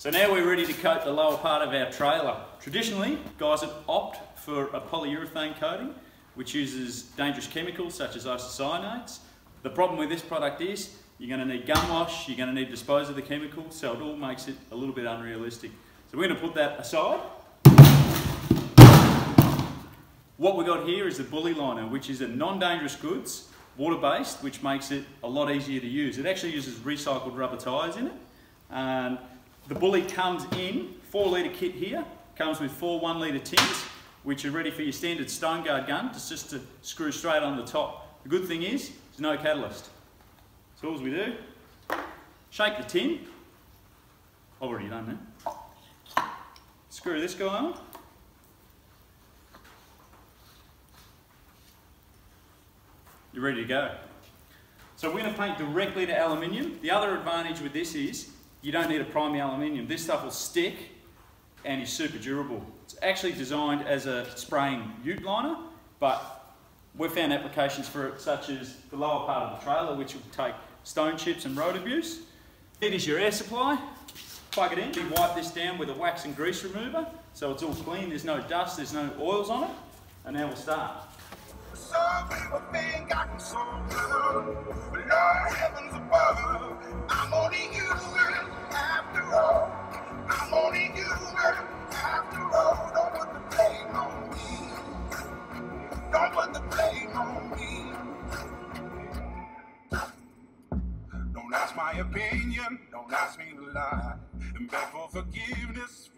So now we're ready to coat the lower part of our trailer. Traditionally, guys have opt for a polyurethane coating, which uses dangerous chemicals such as isocyanates. The problem with this product is you're going to need gun wash, you're going to need to dispose of the chemicals, so it all makes it a little bit unrealistic. So we're going to put that aside. What we've got here is the bully liner, which is a non-dangerous goods, water-based, which makes it a lot easier to use. It actually uses recycled rubber tyres in it. And the bully comes in, four litre kit here, comes with four one litre tins, which are ready for your standard stone guard gun, just, just to screw straight on the top. The good thing is, there's no catalyst. So all we do, shake the tin, already done that. Screw this guy on. You're ready to go. So we're going to paint directly to aluminium. The other advantage with this is you don't need a primary aluminium. This stuff will stick and is super durable. It's actually designed as a spray-in ute liner, but we've found applications for it such as the lower part of the trailer, which will take stone chips and road abuse. It is your air supply. Plug it in. We wipe this down with a wax and grease remover, so it's all clean. There's no dust, there's no oils on it. And now we'll start. My opinion. Don't ask me to lie and beg for forgiveness